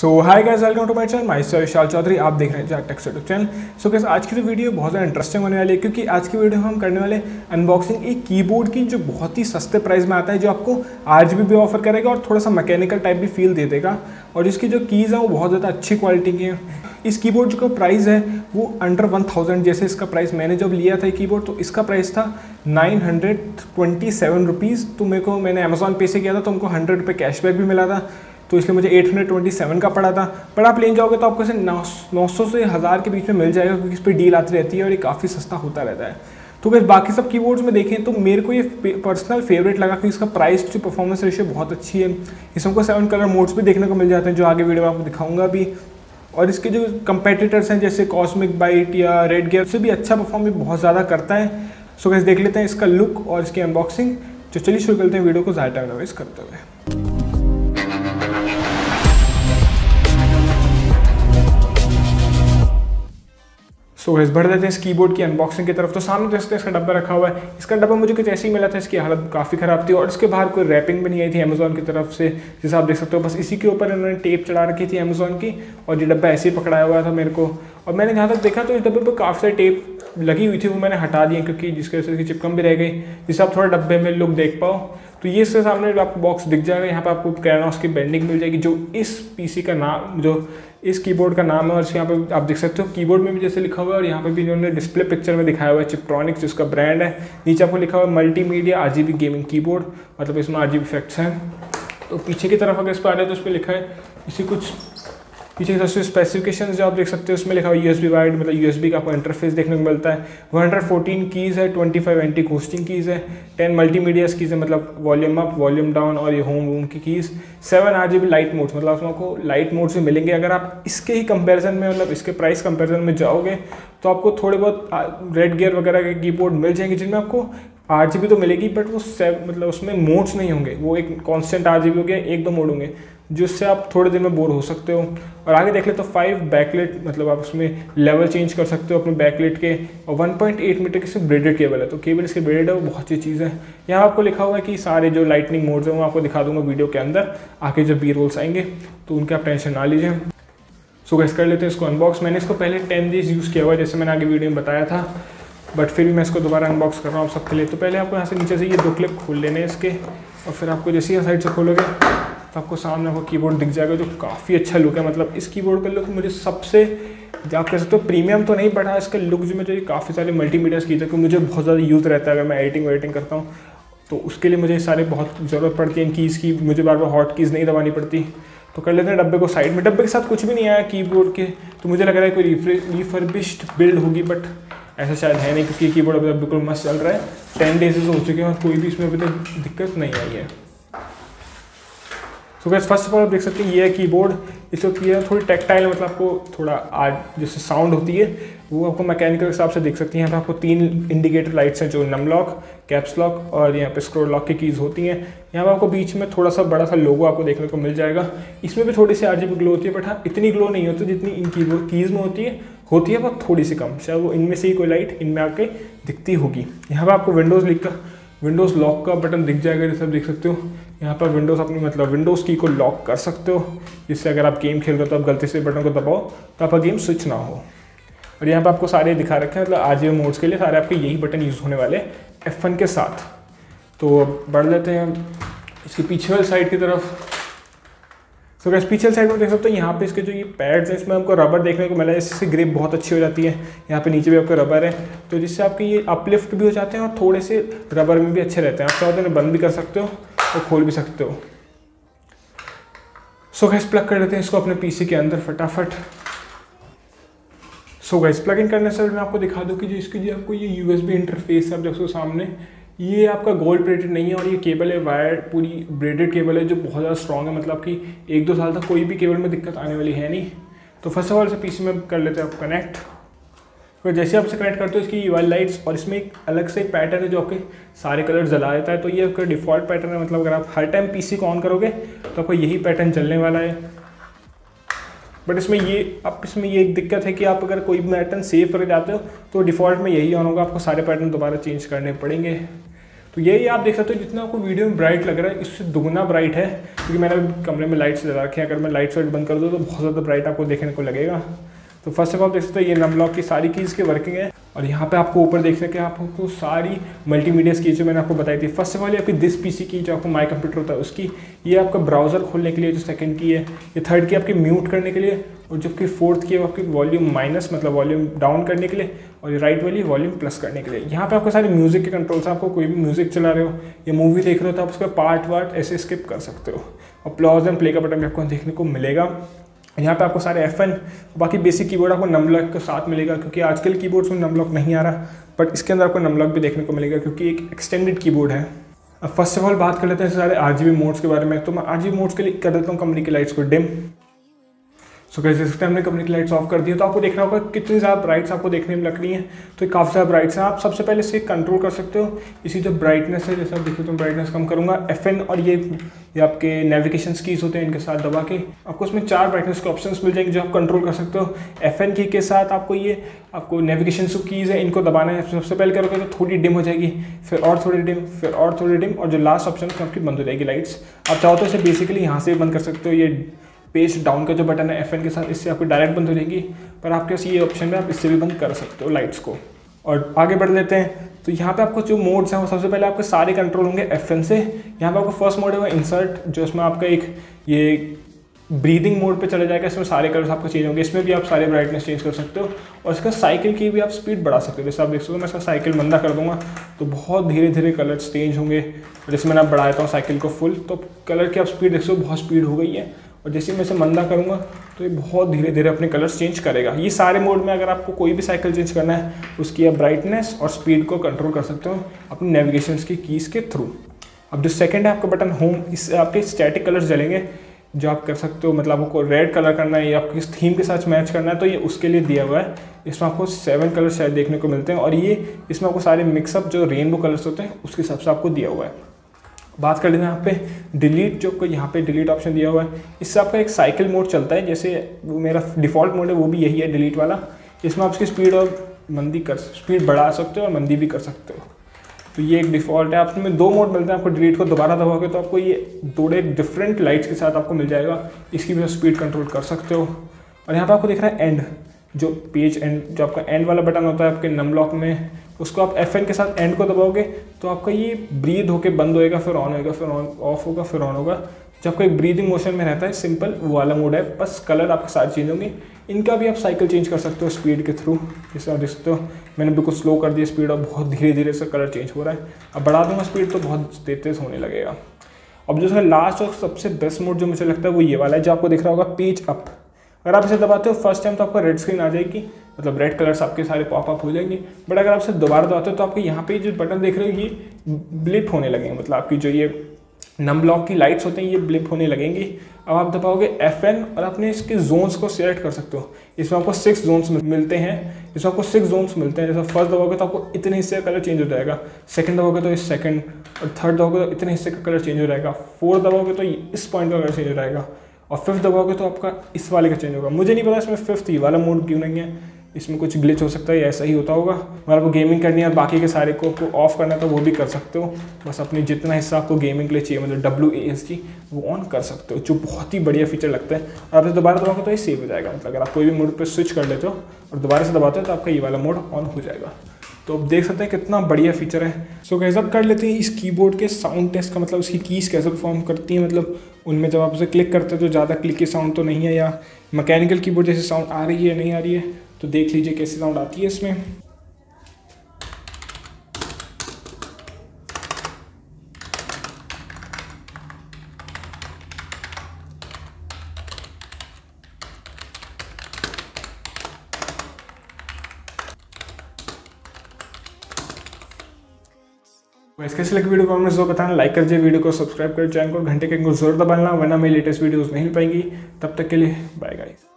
So hi guys welcome to my channel my sir Vishal Chaudhary आप देख रहे हैं जाक टेक्स यूट्यूब चैनल सो गाइस आज की जो वीडियो बहुत ज़्यादा इंटरेस्टिंग होने वाली है क्योंकि आज की वीडियो में हम करने वाले अनबॉक्सिंग एक कीबोर्ड की जो बहुत ही सस्ते प्राइस में आता है, जो आपको आरजीबी भी ऑफ़र करेगा और थोड़ा सा मैकेनिकल टाइप भी फील दे देगा। और इसकी जो कीज़ हैं, वो बहुत ज़्यादा अच्छी क्वालिटी की हैं। इस कीबोर्ड जो प्राइस है, वो अंडर वन थाउज़ेंड जैसे इसका प्राइस मैंने जब लिया था कीबोर्ड तो इसका प्राइस था nine hundred twenty seven rupees तो मेरे को, मैंने अमेजोन पे से किया था तो हमको हंड्रेड रुपये कैशबैक भी मिला था। तो इसलिए मुझे 827 का पड़ा था। पर आप लेन जाओगे तो आपको ऐसे नौ सौ से हज़ार के बीच में मिल जाएगा, क्योंकि इस पर डील आती रहती है और ये काफ़ी सस्ता होता रहता है। तो बस बाकी सब कीबोर्ड्स में देखें तो मेरे को ये पर्सनल फेवरेट लगा, क्योंकि इसका प्राइस जो परफॉर्मेंस रेशियो बहुत अच्छी है। इसमें को सेवन कलर मोड्स भी देखने को मिल जाते हैं, जो आगे वीडियो में आपको दिखाऊँगा भी। और इसके जो कंपेटिटर्स हैं, जैसे कॉस्मिक बाइट या रेड गेयर से भी अच्छा परफॉर्म भी बहुत ज़्यादा करता है। सो कैसे देख लेते हैं इसका लुक और इसकी अनबॉक्सिंग तो चलिए शुरू करते हैं वीडियो को ज़्यादा टाइम करते हुए। सो so, बढ़ देते हैं इस कीबोर्ड की अनबॉक्सिंग की तरफ़। तो सामने देखते हैं इसका डब्बा रखा हुआ है। इसका डब्बा मुझे कुछ ऐसे ही मिला था इसकी हालत काफ़ी ख़राब थी और इसके बाहर कोई रैपिंग भी नहीं आई थी अमेजोन की तरफ़ से जैसे आप देख सकते हो। बस इसी के ऊपर इन्होंने टेप चढ़ा रखी थी अमेजोन की और ये डब्बा ऐसे ही पकड़ाया हुआ था मेरे को। और मैंने जहाँ तक देखा तो इस डब्बे पर काफ़ी सारी टेप लगी हुई थी वो मैंने हटा दी क्योंकि जिसकी वजह से चिपकम भी रह गई। जिससे आप थोड़ा डब्बे में लुक देख पाओ तो ये इसके सामने आपको बॉक्स दिख जाएगा। यहाँ पर आपको कैनॉस की बेंडिंग मिल जाएगी जो इस पीसी का नाम जो इस कीबोर्ड का नाम है और यहाँ पे आप देख सकते हो कीबोर्ड में भी जैसे लिखा हुआ है और यहाँ पे भी इन्होंने डिस्प्ले पिक्चर में दिखाया हुआ है चिप्ट्रॉनिक्स जिसका ब्रांड है। नीचे आपको लिखा हुआ है मल्टीमीडिया आरजीबी गेमिंग कीबोर्ड मतलब इसमें आरजीबी इफेक्ट्स हैं। तो पीछे की तरफ़ अगर इस पर आ रहे तो उस पर लिखा है। इसी कुछ पीछे सबसे स्पेसिफिकेशन जो आप देख सकते हो, उसमें लिखा हुआ यू एस बी वाइड मतलब यू एस बी का आपको इंटरफेस देखने को मिलता है। वन हंड्रेड फोर्टीन कीज़ है twenty five anti ghosting keys है टेन मल्टीमीडियाज कीज़ है मतलब वॉल्यूम अप वॉल्यूम डाउन और ये होम रूम की keys seven R G B light modes मतलब उसमें आपको लाइट मोड्स भी मिलेंगे। अगर आप इसके ही कंपेरिजन में मतलब इसके प्राइस कंपेरिजन में जाओगे तो आपको थोड़े बहुत रेड गियर वगैरह के कीबोर्ड मिल जाएँगे, जिनमें आपको आर जी बी तो मिलेगी बट वो सेव मतलब उसमें मोड्स नहीं होंगे। वो एक कॉन्स्टेंट आर जी बी हो गया एक दो मोड होंगे। जिससे आप थोड़े दिन में बोर हो सकते हो। और आगे देख ले तो फाइव बैकलेट मतलब आप उसमें लेवल चेंज कर सकते हो अपने बैकलेट के। और 1.8 मीटर की सिर्फ़ ब्रेडेड केबल है तो केबल इसके ब्रेडेड है, वो बहुत अच्छी चीज़ है। यहाँ आपको लिखा हुआ है कि सारे जो लाइटनिंग मोड्स हैं, वो आपको दिखा दूँगा वीडियो के अंदर। आके जब बी रोल्स आएँगे तो उनके आप टेंशन ना लीजिए। सो गैस कर लेते हैं इसको अनबॉक्स मैंने इसको पहले टेन डेज़ यूज़ किया हुआ है, जैसे मैंने आगे वीडियो में बताया था। बट फिर भी मैं इसको दोबारा अनबॉक्स कर रहा हूँ आप सबके लिए। तो पहले आपको यहाँ से नीचे से ये दो क्लिप खोल लेने इसके। और फिर आपको जैसे ही साइड से खोलोगे तो आपको सामने आपको कीबोर्ड दिख जाएगा, जो काफ़ी अच्छा लुक है। मतलब इस कीबोर्ड का लुक मुझे सबसे आप कह सकते हो प्रीमियम तो नहीं बढ़ा इसका लुक जो मुझे काफ़ी सारे मल्टीमीडियाज की क्योंकि मुझे बहुत ज़्यादा यूज़ रहता है, अगर मैं एडिटिंग वेडिटिंग करता हूँ। तो उसके लिए मुझे सारे बहुत ज़रूरत पड़ती है, इन कीज़ की, मुझे बार बार हॉट कीज़ नहीं दबानी पड़ती। तो कर लेते हैं डब्बे को साइड में। डब्बे के साथ कुछ भी नहीं आया कीबोर्ड के तो मुझे लग रहा है कोई रिफर्बिश्ड बिल्ड होगी बट ऐसा शायद है नहीं, क्योंकि कीबोर्ड अभी तक बिल्कुल मस्त चल रहा है। टेन डेज़ हो चुके हैं और कोई भी इसमें अभी तक दिक्कत नहीं आई है। So guys first of all आप देख सकते हैं, ये है कीबोर्ड इसको किया थोड़ी टेक्टाइल मतलब आपको थोड़ा आज जैसे साउंड होती है, वो आपको मैकेनिकल हिसाब से देख सकती हैं। यहाँ पे आपको तीन इंडिकेटर लाइट्स हैं, जो नम लॉक कैप्स लॉक और यहाँ पे स्क्रोल लॉक की कीज़ होती हैं। यहाँ पर आपको बीच में थोड़ा सा बड़ा सा लोगो आपको देखने को मिल जाएगा। इसमें भी थोड़ी सी आर ग्लो होती है बट हाँ इतनी ग्लो नहीं होती जितनी इन कीज़ में होती है। होती है बहुत थोड़ी सी कम। शायद वो इनमें से ही कोई लाइट इनमें आके दिखती होगी। यहाँ पर आपको विंडोज़ लिख कर विंडोज़ लॉक का बटन दिख जाएगा, जैसे आप देख सकते हो। यहाँ पर विंडोज़ अपने मतलब विंडोज़ की को लॉक कर सकते हो, जिससे अगर आप गेम खेल रहे हो तो आप गलती से बटन को दबाओ तो आपका गेम स्विच ना हो। और यहाँ पर आपको सारे दिखा रखे हैं मतलब आज मोड्स के लिए सारे आपके यही बटन यूज़ होने वाले एफ़ के साथ। तो बढ़ लेते हैं, इसके पीछे वाली साइड की तरफ़। सो गैस पीछे साइड में देख सकते हो, यहाँ पे इसके जो ये पैड्स हैं, इसमें हमको रबर देखने को मिला है। इससे ग्रिप बहुत अच्छी हो जाती है। यहाँ पे नीचे भी आपका रबर है। तो जिससे आपके ये अपलिफ्ट भी हो जाते हैं और थोड़े से रबर में भी अच्छे रहते हैं। आप चाहो तो बंद भी कर सकते हो और खोल भी सकते हो। सो गैस प्लग कर देते हैं इसको अपने पीसी के अंदर फटाफट। सो गैस प्लग इन करने से मैं आपको दिखा दूँ कि जो इसकी जो आपको ये यूएसबी इंटरफेस है, आप देखो सामने। ये आपका गोल्ड प्लेटेड नहीं है और ये केबल है वायर पूरी ब्रेडेड केबल है, जो बहुत ज़्यादा स्ट्रॉग है। मतलब कि एक दो साल तक कोई भी केबल में दिक्कत आने वाली है नहीं। तो फ़र्स्ट ऑफ़ ऑल से पीसी में कर लेते हैं आप कनेक्ट तो जैसे आप इसे कनेक्ट करते हो, इसकी वाइल लाइट्स और इसमें एक अलग से पैटर्न है जो आपके सारे कलर जला देता है। तो ये आपका डिफ़ॉल्ट पैटर्न है मतलब अगर आप हर टाइम पीसी को ऑन करोगे तो आपको यही पैटर्न चलने वाला है। बट इसमें ये, अब इसमें ये एक दिक्कत है कि आप अगर कोई पैटर्न सेव करके जाते हो तो डिफ़ॉल्ट में यही ऑन होगा, आपको सारे पैटर्न दोबारा चेंज करने पड़ेंगे। तो यही आप देख सकते हो जितना आपको वीडियो में ब्राइट लग रहा है, इससे दुगना ब्राइट है। क्योंकि मैंने कमरे में लाइट्स लगा रखे हैं। अगर मैं लाइट्स वाइट बंद कर दूँ तो बहुत ज़्यादा ब्राइट आपको देखने को लगेगा। तो फ़र्स्ट ऑफ़ ऑल देख सकते हो, ये नम लॉक की सारी कीज़ की वर्किंग है। और यहाँ पे आपको ऊपर देख सकते हैं आपको सारी मल्टीमीडिया की जो मैंने आपको बताई थी। फ़र्स्ट ऑफ़ ऑल आपकी दिस पीसी की जो आपको माई कंप्यूटर होता है, उसकी ये आपका ब्राउज़र खोलने के लिए जो सेकंड की है, ये थर्ड की आपकी म्यूट करने के लिए, और जबकि फोर्थ की है आपकी वॉल्यूम माइनस मतलब वॉल्यूम डाउन करने के लिए, और ये राइट वाली वॉल्यूम प्लस करने के लिए। यहाँ पे आपको सारे म्यूज़िक के कंट्रोल्स आपको कोई भी म्यूज़िक चला रहे हो, या मूवी देख रहे हो तो आप उसका पार्ट वार्ट ऐसे स्किप कर सकते हो। और प्लॉज एंड प्ले का बटन भी आपको देखने को मिलेगा। यहाँ पे आपको सारे एफ़ एन बाकी बेसिक कीबोर्ड आपको नमलॉक के साथ मिलेगा, क्योंकि आजकल कीबोर्ड्स में नमलॉक नहीं आ रहा बट इसके अंदर आपको नमलॉक भी देखने को मिलेगा, क्योंकि एक एक्सटेंडेड कीबोर्ड है। अब फ़र्स्ट ऑफ़ ऑल बात कर लेते हैं सारे आर जी मोड्स के बारे में तो मैं आर जी मोड्स के लिए कर देता हूँ कंपनी की लाइट्स को डिम सो कैसे सकते हमने कंपनी की लाइट्स ऑफ़ कर दी है तो आपको देखना होगा कितनी ज़्यादा ब्राइट्स आपको देखने में लग रही हैं। तो काफ़ी ज़्यादा ब्राइट्स हैं। आप सबसे पहले इसे कंट्रोल कर सकते हो। इसी जो ब्राइटनेस है, जैसे आप देखो तो ब्राइटनेस कम करूँगा। एफ़ और ये ये आपके नेविगेशन कीज़ होते हैं, इनके साथ दबा के। आपको उसमें चार ब्राइटनेस के ऑप्शन मिल जाएँगे जो आप कंट्रोल कर सकते हो। एफ़ की के साथ आपको ये, आपको नेविगेशन कीज़ है, इनको दबाना है। सबसे पहले करोगे तो थोड़ी डिम हो जाएगी, फिर और थोड़ी डिम फिर और थोड़ी डिम और जो लास्ट ऑप्शन है आपकी बंद हो जाएगी लाइट्स आप चाहो तो इसे बेसिकली यहाँ से बंद कर सकते हो। ये पेज डाउन का जो बटन है एफएन के साथ, इससे आपको डायरेक्ट बंद हो जाएगी। पर आपके पास ये ऑप्शन में आप इससे भी बंद कर सकते हो लाइट्स को। और आगे बढ़ लेते हैं। तो यहाँ पे आपको जो मोड्स हैं, वो सबसे पहले आपके सारे कंट्रोल होंगे एफएन से। यहाँ पे आपको फ़र्स्ट मोड है इंसर्ट जो इसमें आपका एक ये ब्रीदिंग मोड पे चला जाएगा। इसमें सारे कलर्स आपको चेंज होंगे। इसमें भी आप सारे ब्राइटनेस चेंज कर सकते हो। और इसका साइकिल की भी आप स्पीड बढ़ा सकते हो। जैसे आप देख सकते हो, मैं इसका साइकिल मंदा कर दूँगा तो बहुत धीरे धीरे कलर्स चेंज होंगे जैसे मैंने आप बढ़ाता हूँ साइकिल को फुल तो कलर की आप स्पीड देख सकते हो, बहुत स्पीड हो गई है। और जैसे मैं इसे मंदा करूँगा तो ये बहुत धीरे धीरे अपने कलर्स चेंज करेगा। ये सारे मोड में अगर आपको कोई भी साइकिल चेंज करना है, उसकी आप ब्राइटनेस और स्पीड को कंट्रोल कर सकते हो अपने नेविगेशन की कीज़ के थ्रू अब जो सेकेंड है, आपका बटन होम इससे आपके स्टैटिक कलर्स जलेंगे, जो आप कर सकते हो मतलब आपको रेड कलर करना है या आपको किस थीम के साथ मैच करना है तो ये उसके लिए दिया हुआ है। इसमें आपको सेवन कलर शायद देखने को मिलते हैं और ये, इसमें आपको सारे मिक्सअप जो रेनबो कलर्स होते हैं, उसके हिसाब से आपको दिया हुआ है। बात कर लेते हैं यहाँ पे डिलीट जो को यहाँ पे डिलीट ऑप्शन दिया हुआ है, इससे आपका एक साइकिल मोड चलता है, जैसे मेरा डिफ़ॉल्ट मोड है, वो भी यही है डिलीट वाला। इसमें आप इसकी स्पीड और मंदी कर स्पीड बढ़ा सकते हो और मंदी भी कर सकते हो। तो ये एक डिफ़ॉल्ट है आपमें दो मोड मिलते हैं आपको डिलीट को दोबारा दबाओगे तो आपको ये दो डिफरेंट लाइट्स के साथ आपको मिल जाएगा, इसकी भी स्पीड कंट्रोल कर सकते हो। और यहाँ पर आपको दिख रहा है एंड जो पेज एंड जो आपका एंड वाला बटन होता है, आपके नम लॉक में उसको आप एफ़ के साथ एंड को दबाओगे तो आपका ये ब्रीद होकर बंद होएगा, फिर ऑन होएगा, फिर ऑन ऑफ़ होगा, फिर ऑन होगा। जब आपका एक ब्रीदिंग मोशन में रहता है सिंपल वो वाला मोड है। बस कलर आपके साथ चेंज होंगे। इनका भी आप साइकिल चेंज कर सकते हो स्पीड के थ्रू जैसे आप देख सकते हो। मैंने बिल्कुल स्लो कर दिया स्पीड और बहुत धीरे धीरे से कलर चेंज हो रहा है। अब बढ़ा दूँगा स्पीड तो बहुत तेज तेज होने लगेगा। अब जो है लास्ट और सबसे बेस्ट मोड जो मुझे लगता है, वो ये वाला है, जो आपको दिख रहा होगा पेज अप अगर आप इसे दबाते हो फ़र्स्ट टाइम तो आपको रेड स्क्रीन आ जाएगी। मतलब रेड कलर्स आपके सारे पॉपअप हो जाएँगे। बट अगर आप इसे दोबारा दबाते हो तो आपके यहाँ पे जो बटन देख रहे हो, ये ब्लिप होने लगेंगे। मतलब आपकी जो ये नम ब्लॉक की लाइट्स होते हैं, ये ब्लिप होने लगेंगी। अब आप दबाओगे एफ़ एन और अपने इसके जोन्स को सिलेक्ट कर सकते हो। इसमें आपको सिक्स जोन्स मिलते हैं। इसमें आपको सिक्स जोन्स मिलते हैं। जैसे फ़र्स्ट दबाओगे तो आपको इतने हिस्से का कलर चेंज हो जाएगा। सेकंड दबाओगे तो इस सेकंड और थर्ड दबाओगे तो इतने हिस्से का कलर चेंज हो जाएगा। फोर्थ दबाओगे तो इस पॉइंट का कलर चेंज हो जाएगा। और फिफ्थ दबाओगे तो आपका इस वाले का चेंज होगा। मुझे नहीं पता इसमें फिफ्थ ये वाला मोड क्यों नहीं है। इसमें कुछ ग्लिच हो सकता है, ऐसा ही होता होगा। अगर आपको गेमिंग करनी है और बाकी के सारे को आपको ऑफ़ करना है तो वो भी कर सकते हो। बस अपनी जितना हिस्सा आपको गेमिंग के लिए चाहिए मतलब डब्ल्यू ए एस जी वो ऑन कर सकते हो, जो बहुत ही बढ़िया फीचर लगता है। और आप दोबारा दबाओगे तो ये सेव हो जाएगा। मतलब अगर आप कोई भी मोड पर स्विच कर लेते हो और दोबारा से दबाते हो तो आपका ये वाला मोड ऑन हो जाएगा। तो आप देख सकते हैं कितना बढ़िया फीचर है। सो so, कैसे आप कर लेते हैं इस कीबोर्ड के साउंड टेस्ट का मतलब उसकी कीज़ कैसे परफॉर्म करती हैं। मतलब उनमें जब आप उसे क्लिक करते हैं तो ज़्यादा क्लिक की साउंड तो नहीं है या मैकेनिकल कीबोर्ड जैसे साउंड आ रही है नहीं आ रही है तो देख लीजिए कैसे साउंड आती है इसमें। वैसे कैसे लगे वीडियो कमेंट्स जो बताना लाइक कर दिए वीडियो को सब्सक्राइब कर चैनल को, घंटे के को ज़रूर दबाना, वरना मेरी लेटेस्ट वीडियोस नहीं मिल पाएँगी। तब तक के लिए बाय गाइस